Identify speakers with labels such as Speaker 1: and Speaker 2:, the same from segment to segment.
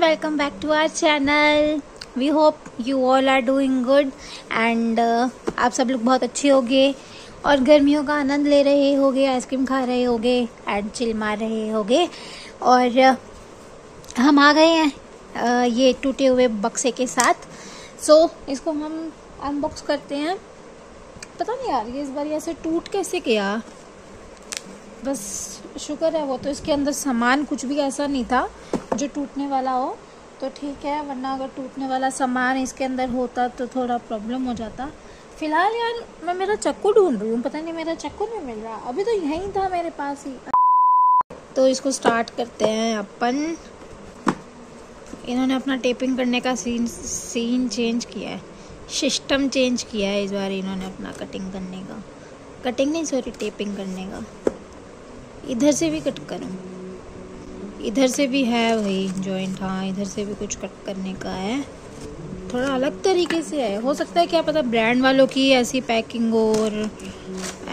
Speaker 1: welcome back to our channel. We hope you all uh, आप सब लोग बहुत अच्छे होंगे और गर्मियों का आनंद ले रहे होगे आइसक्रीम खा रहे होगे एंड चिल मार रहे होगे और हम आ गए हैं ये टूटे हुए बक्से के साथ। सो so, इसको हम अनबॉक्स करते हैं। पता नहीं यार ये इस बार ऐसे टूट कैसे गया? बस शुक्र है वो तो इसके अंदर सामान कुछ भी ऐसा नहीं था जो टूटने वाला हो। तो ठीक है वरना अगर टूटने वाला सामान इसके अंदर होता तो थोड़ा प्रॉब्लम हो जाता। फ़िलहाल यार मैं मेरा चक्कू ढूंढ रही हूँ पता नहीं मेरा चक्कू नहीं मिल रहा। अभी तो यहीं था मेरे पास ही। तो इसको स्टार्ट करते हैं अपन। इन्होंने अपना टेपिंग करने का सीन सीन चेंज किया है। सिस्टम चेंज किया है इस बार इन्होंने अपना कटिंग करने का। कटिंग नहीं सॉरी टेपिंग करने का। इधर से भी कट करूँ। इधर से भी है वही जॉइंट हाँ इधर से भी कुछ कट करने का है। थोड़ा अलग तरीके से है। हो सकता है, क्या पता ब्रांड वालों की ऐसी पैकिंग हो और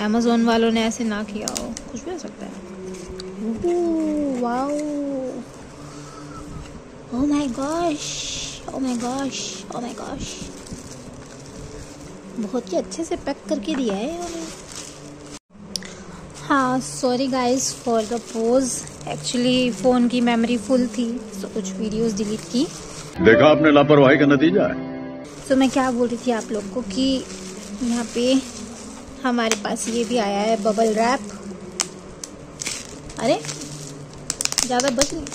Speaker 1: अमेजोन वालों ने ऐसे ना किया हो। कुछ भी हो सकता है। Wow oh my gosh oh my gosh oh my gosh बहुत ही अच्छे से पैक करके दिया है हाँ sorry guys for the pause actually phone की मेमोरी फुल थी तो कुछ वीडियोस डिलीट की।
Speaker 2: देखा आपने लापरवाही का नतीजा है?
Speaker 1: तो मैं क्या बोल रही थी आप लोग को कि यहाँ पे हमारे पास ये भी आया है बबल रैप अरे ज़्यादा बच नहीं।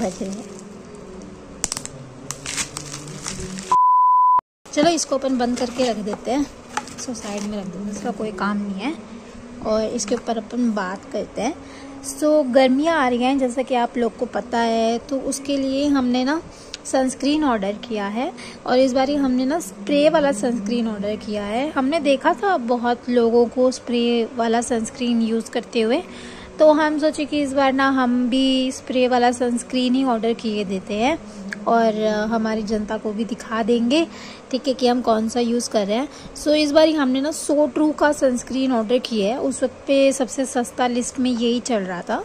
Speaker 1: बच रहे हैं। चलो इसको अपन बंद करके रख देते हैं। इसको साइड में रख देते हैं। इसका कोई काम नहीं है। और इसके ऊपर अपन बात करते हैं। सो so, गर्मियाँ आ रही हैं जैसा कि आप लोग को पता है तो उसके लिए हमने ना सनस्क्रीन ऑर्डर किया है। और इस बार हमने ना स्प्रे वाला सनस्क्रीन ऑर्डर किया है। हमने देखा था बहुत लोगों को स्प्रे वाला सनस्क्रीन यूज़ करते हुए। तो हम सोचे कि इस बार ना हम भी स्प्रे वाला सनस्क्रीन ही ऑर्डर किए देते हैं और हमारी जनता को भी दिखा देंगे ठीक है कि हम कौन सा यूज़ कर रहे हैं। सो so, इस बार हमने ना सो ट्रू का सनस्क्रीन ऑर्डर किया है। उस वक्त पे सबसे सस्ता लिस्ट में यही चल रहा था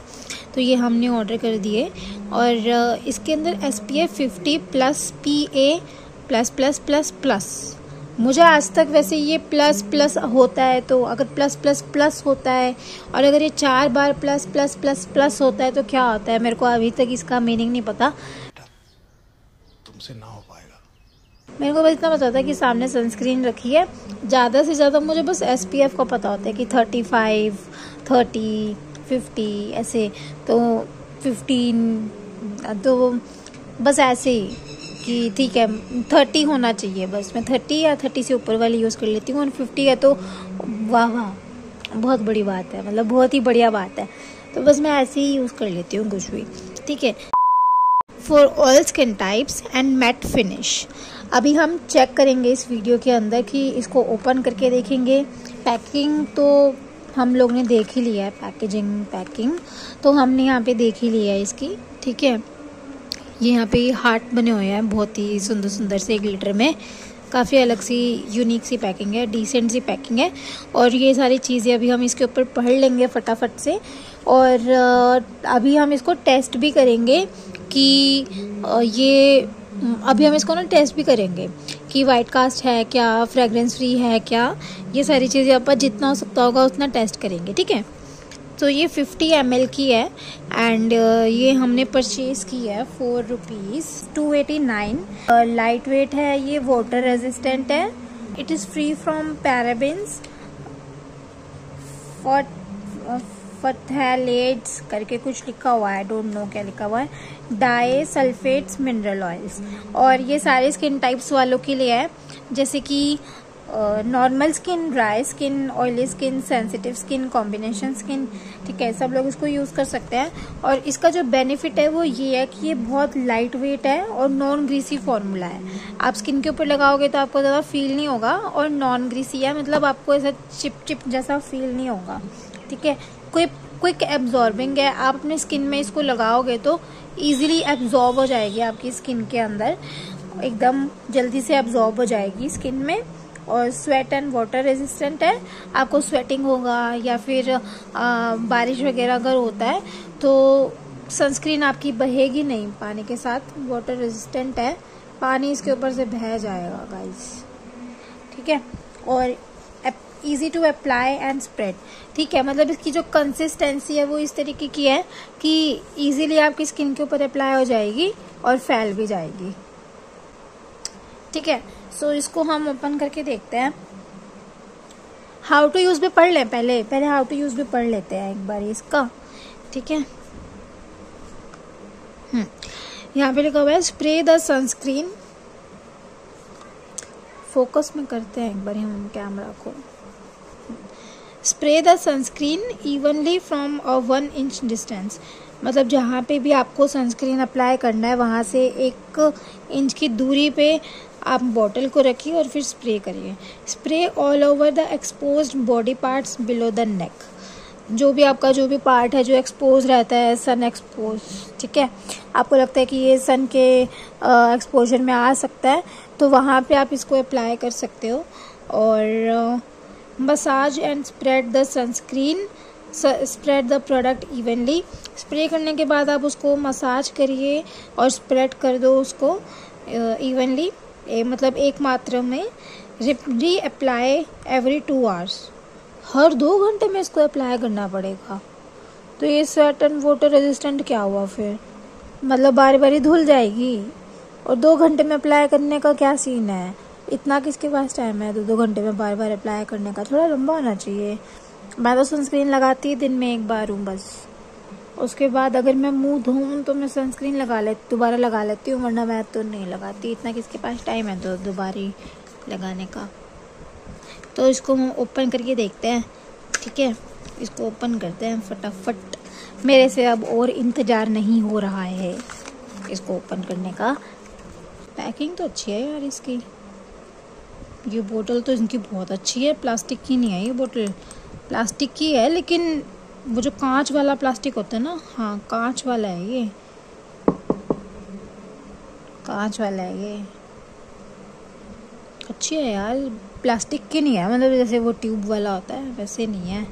Speaker 1: तो ये हमने ऑर्डर कर दिए। और इसके अंदर S P F fifty plus P A plus plus plus plus मुझे आज तक वैसे ये प्लस प्लस होता है तो अगर प्लस प्लस प्लस होता है और अगर ये चार बार प्लस प्लस प्लस प्लस होता है तो क्या होता है? मेरे को अभी तक इसका मीनिंग नहीं पता। तुमसे ना हो पाएगा। मेरे को बस इतना पता था कि सामने सनस्क्रीन रखी है। ज़्यादा से ज़्यादा मुझे बस एस पी एफ़ का पता होता है कि थर्टी फाइव थर्टी फिफ्टी ऐसे तो फिफ्टीन तो बस ऐसे ही। कि ठीक है, थर्टी होना चाहिए, बस मैं थर्टी या थर्टी से ऊपर वाली यूज़ कर लेती हूँ, और फिफ्टी है तो वाह वाह, बहुत बड़ी बात है मतलब बहुत ही बढ़िया बात है। तो बस मैं ऐसे ही यूज़ कर लेती हूँ कुछ भी, ठीक है? For all skin types and matte finish अभी हम चेक करेंगे इस वीडियो के अंदर कि इसको ओपन करके देखेंगे। पैकिंग तो हम लोग ने देख ही लिया है पैकेजिंग पैकिंग तो हमने यहाँ पे देख ही लिया है इसकी, ठीक है? ये यहाँ पे हार्ट बने हुए हैं, बहुत ही सुंदर सुंदर से एक लीटर में। काफ़ी अलग सी यूनिक सी पैकिंग है डिसेंट सी पैकिंग है। और ये सारी चीज़ें अभी हम इसके ऊपर पढ़ लेंगे फटाफट से। और अभी हम इसको टेस्ट भी करेंगे कि ये, अभी हम इसको ना टेस्ट भी करेंगे कि वाइट कास्ट है क्या फ्रेगरेंस फ्री है क्या। ये सारी चीज़ें आप जितना हो सकता होगा उतना टेस्ट करेंगे, ठीक है? तो ये 50 एम की है एंड ये हमने परचेज़ की है for rupees two eighty nine light weight है, ये वाटर रेजिस्टेंट है. It is free from parabens phthalates करके कुछ लिखा हुआ है डोंट नो क्या लिखा हुआ है. डाई सल्फेट्स मिनरल ऑयल्स और ये सारे स्किन टाइप्स वालों के लिए है, जैसे कि normal skin dry skin oily skin sensitive skin combination skin ठीक है, सब लोग इसको यूज़ कर सकते हैं। और इसका जो बेनिफिट है वो ये है कि ये बहुत लाइट वेट है और नॉन ग्रीसी फॉर्मूला है। आप स्किन के ऊपर लगाओगे तो आपको ज़्यादा फील नहीं होगा और नॉन ग्रीसी है मतलब आपको ऐसा चिप चिप जैसा फील नहीं होगा। ठीक है, कोई क्विक एब्जॉर्बिंग है, आप अपने स्किन में इसको लगाओगे तो ईजिली एब्जॉर्ब हो जाएगी आपकी स्किन के अंदर। एकदम जल्दी से एब्जॉर्ब हो जाएगी स्किन में। और स्वेट एंड वाटर रेजिस्टेंट है। आपको स्वेटिंग होगा या फिर आ, बारिश वगैरह अगर होता है तो सनस्क्रीन आपकी बहेगी नहीं पानी के साथ। वाटर रेजिस्टेंट है। पानी इसके ऊपर से बह जाएगा गाइस ठीक है? और easy to apply and spread ठीक है? मतलब इसकी जो कंसिस्टेंसी है वो इस तरीके की है कि इजीली आपकी स्किन के ऊपर अप्लाई हो जाएगी और फैल भी जाएगी। ठीक है? सो so, इसको हम ओपन करके देखते हैं। हाउ टू यूज़ भी पढ़ लें पहले। पहले हाउ टू यूज़ भी पढ़ लेते हैं एक बार इसका। ठीक है? हम्म। यहाँ पे लिखा हुआ है स्प्रे द सनस्क्रीन फोकस में करते हैं एक बार हम कैमरा को। Spray the sunscreen evenly from a one inch distance मतलब जहाँ पे भी आपको सनस्क्रीन अप्लाई करना है वहाँ से एक इंच की दूरी पे आप बॉटल को रखिए और फिर स्प्रे करिए। Spray all over the expose body parts below the neck जो भी आपका जो भी पार्ट है, जो एक्सपोज रहता है सन एक्सपोज ठीक है? आपको लगता है कि ये सन के एक्सपोजर में आ सकता है तो वहाँ पे आप इसको अप्लाई कर सकते हो। और massage and spread the sunscreen spread the product evenly spray करने के बाद आप उसको मसाज करिए और स्प्रेड कर दो उसको इवनली ए, मतलब एक मात्रा में reapply every two hours हर दो घंटे में इसको अप्लाई करना पड़ेगा। तो ये स्वेट एंड वाटर रेजिस्टेंट क्या हुआ फिर? मतलब बारी बारी धुल जाएगी। और दो घंटे में अप्लाई करने का क्या सीन है? इतना किसके पास टाइम है? दो दो घंटे में बार बार अप्लाई करने का थोड़ा लंबा होना चाहिए। मैं तो सनस्क्रीन लगाती दिन में एक बार हूँ बस। उसके बाद अगर मैं मुँह धोऊँ तो मैं सनस्क्रीन लगा ले, दोबारा लगा लेती हूँ, वरना मैं तो नहीं लगाती। इतना किसके पास टाइम है तो दोबारा लगाने का। तो इसको हम ओपन करके देखते हैं, ठीक है? इसको ओपन करते हैं फटाफट। मेरे से अब और इंतज़ार नहीं हो रहा है इसको ओपन करने का। पैकिंग तो अच्छी है यार इसकी। ये बोतल तो इनकी बहुत अच्छी है प्लास्टिक की नहीं है ये बोतल प्लास्टिक की है, लेकिन वो जो कांच वाला प्लास्टिक होता है ना हाँ कांच वाला है ये। कांच वाला है ये। अच्छी है यार, प्लास्टिक की नहीं है मतलब जैसे वो ट्यूब वाला होता है, वैसे नहीं है।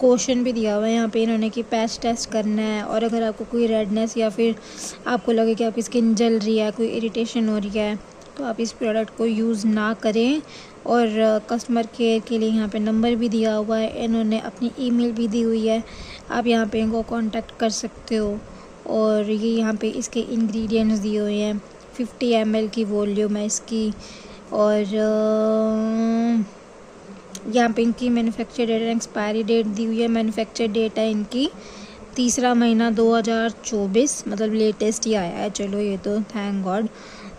Speaker 1: क्वेश्चन भी दिया हुआ है यहाँ पे इन्होंने कि पैच टेस्ट करना है, और अगर आपको कोई रेडनेस या फिर आपको लगे कि आपकी स्किन जल रही है, कोई इरिटेशन हो रही है तो आप इस प्रोडक्ट को यूज़ ना करें और कस्टमर केयर के लिए यहाँ पे नंबर भी दिया हुआ है, इन्होंने अपनी ईमेल भी दी हुई है। आप यहाँ पे इनको कांटेक्ट कर सकते हो और ये यहाँ पे इसके इंग्रेडिएंट्स दिए हुए हैं फिफ्टी एम की वॉल्यूम है इसकी और यहाँ पे इनकी manufacture date and expiry date दी हुई है। मैन्युफैक्चर डेट है इनकी तीसरा महीना 2024 मतलब लेटेस्ट ही आया है। चलो ये तो थैंक गॉड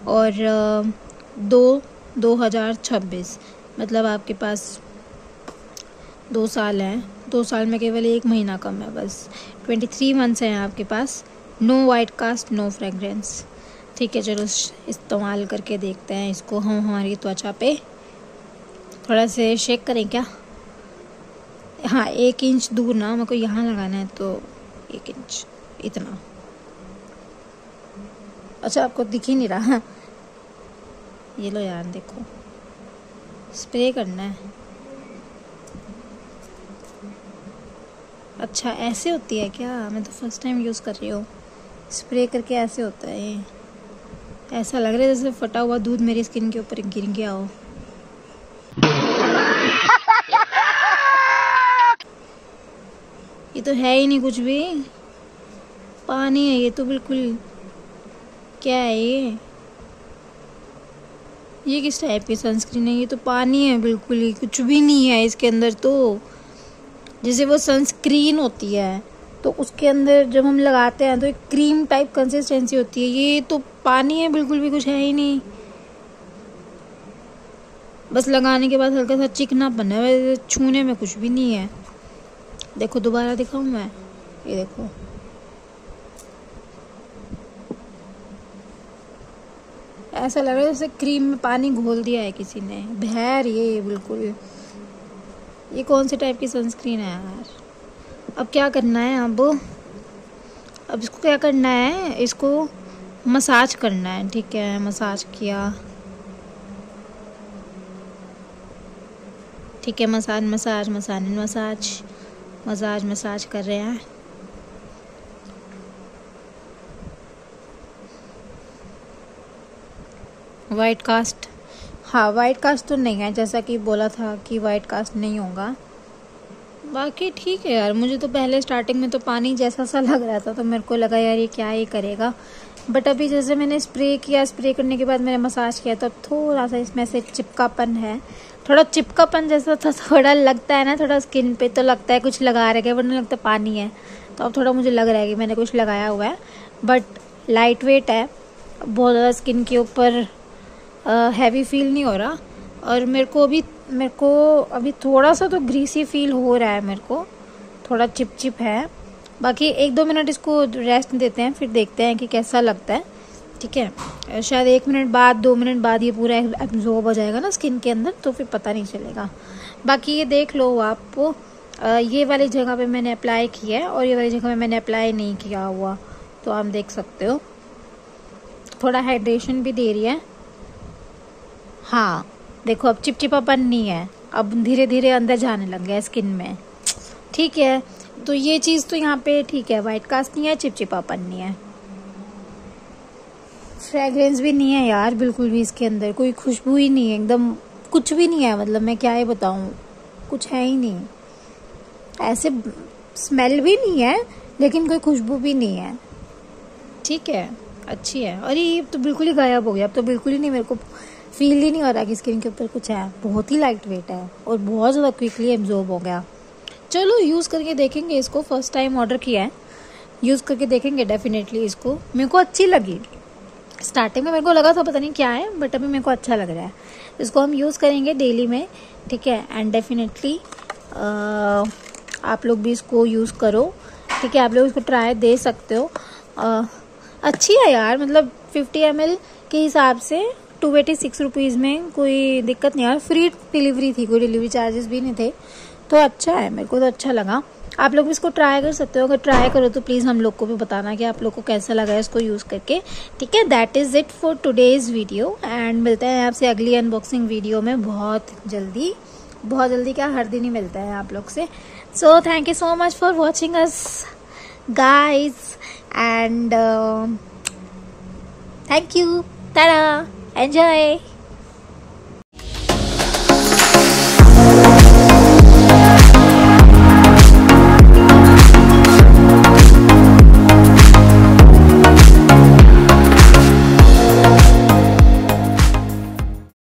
Speaker 1: और दो दो हज़ार छब्बीस मतलब आपके पास दो साल हैं। दो साल में केवल एक महीना कम है बस। ट्वेंटी थ्री मंथ्स हैं आपके पास। No white cast, no fragrance. ठीक है, चलो इस्तेमाल करके देखते हैं इसको। हम हमारी त्वचा पे। थोड़ा से शेक करें क्या? हाँ एक इंच दूर ना, मेरे को यहाँ लगाना है तो एक इंच, इतना। अच्छा आपको दिख ही नहीं रहा। ये लो यार, देखो। स्प्रे करना है। अच्छा ऐसे होती है क्या? मैं तो फ़र्स्ट टाइम यूज़ कर रही हूँ। स्प्रे करके ऐसे होता है ऐसा लग रहा है जैसे फटा हुआ दूध मेरी स्किन के ऊपर गिर गया हो। ये तो है ही नहीं कुछ भी। पानी है ये तो बिल्कुल। क्या है ये? ये किस टाइप की सनस्क्रीन है? ये तो पानी है बिल्कुल ही, कुछ भी नहीं है इसके अंदर तो। जैसे वो सनस्क्रीन होती है तो उसके अंदर जब हम लगाते हैं तो एक क्रीम टाइप कंसिस्टेंसी होती है। ये तो पानी है, बिल्कुल भी कुछ है ही नहीं। बस लगाने के बाद हल्का सा चिकना बना है छूने में कुछ भी नहीं है। देखो, दोबारा दिखाऊँ मैं? ये देखो। ऐसा लग रहा है जैसे क्रीम में पानी घोल दिया है किसी ने। भैर ये, बिल्कुल। ये कौन से टाइप की सनस्क्रीन है यार? अब क्या करना है अब? अब इसको क्या करना है? इसको मसाज करना है, ठीक है मसाज किया। ठीक है massage massage massage massage massage massage कर रहे हैं। वाइट कास्ट हाँ वाइट कास्ट तो नहीं है, जैसा कि बोला था कि वाइट कास्ट नहीं होगा। बाकी ठीक है यार, मुझे तो पहले स्टार्टिंग में तो पानी जैसा सा लग रहा था तो मेरे को लगा यार ये क्या ये करेगा। बट अभी जैसे मैंने स्प्रे किया स्प्रे करने के बाद मैंने मसाज किया तो अब थोड़ा सा इसमें से चिपकापन है। थोड़ा चिपकापन जैसा था, थोड़ा लगता है ना, थोड़ा स्किन पे तो लगता है, कुछ लगा रहे वरना लगता है पानी है। तो अब थोड़ा मुझे लग रहा है कि मैंने कुछ लगाया हुआ है। बट लाइट वेट है, बहुत ज़्यादा स्किन के ऊपर हैवी फील नहीं हो रहा। और मेरे को अभी, मेरे को अभी थोड़ा सा तो ग्रीसी फील हो रहा है मेरे को। थोड़ा चिप चिप है। बाकी एक दो मिनट इसको रेस्ट देते हैं, फिर देखते हैं कि कैसा लगता है। ठीक है? शायद एक मिनट बाद, दो मिनट बाद ये पूरा एब्जॉर्ब हो जाएगा ना स्किन के अंदर तो फिर पता नहीं चलेगा। बाकी ये देख लो आप। ये वाली जगह पे मैंने अप्लाई किया है और ये वाली जगह पे मैंने अप्लाई नहीं किया हुआ। तो आप देख सकते हो। थोड़ा हाइड्रेशन भी दे रही है। हाँ देखो अब चिपचिपापन नहीं है। अब धीरे धीरे अंदर जाने लग गया स्किन में। ठीक है तो ये चीज़ तो यहाँ पे ठीक है वाइट कास्ट नहीं है, चिपचिपापन नहीं है। फ्रेग्रेंस भी नहीं है यार, बिल्कुल भी इसके अंदर। कोई खुशबू ही नहीं है, एकदम कुछ भी नहीं है मतलब मैं क्या ही बताऊँ। कुछ है ही नहीं। ऐसे स्मेल भी नहीं है, लेकिन कोई खुशबू भी नहीं है। ठीक है, अच्छी है। अरे ये तो बिल्कुल ही गायब हो गया। अब तो बिल्कुल ही नहीं मेरे को फील ही नहीं हो रहा कि स्किन के ऊपर कुछ है। बहुत ही लाइट वेट है और बहुत ज़्यादा क्विकली एब्जॉर्ब हो गया। चलो यूज़ करके देखेंगे इसको। फ़र्स्ट टाइम ऑर्डर किया है। यूज़ करके देखेंगे डेफिनेटली इसको। मेरे को अच्छी लगी। स्टार्टिंग में मेरे को लगा था पता नहीं क्या है बट अभी मेरे को अच्छा लग रहा है। इसको हम यूज़ करेंगे डेली में ठीक है? एंड डेफिनेटली आप लोग भी इसको यूज़ करो। ठीक है? आप लोग इसको ट्राई दे सकते हो। आ, अच्छी है यार मतलब 50 एम के हिसाब से टू एटी सिक्स रुपीज़ में कोई दिक्कत नहीं यार फ्री डिलीवरी थी, कोई डिलीवरी चार्जेस भी नहीं थे। तो अच्छा है, मेरे को तो अच्छा लगा। आप लोग भी इसको ट्राई कर सकते हो। अगर ट्राई करो तो प्लीज़ हम लोग को भी बताना कि आप लोग को कैसा लगा है इसको यूज़ करके। ठीक है that is it for today's video and मिलते हैं आपसे अगली अनबॉक्सिंग वीडियो में बहुत जल्दी। बहुत जल्दी क्या, हर दिन ही मिलता है आप लोग से। So thank you so much for watching us guys and thank you Tara Enjoy!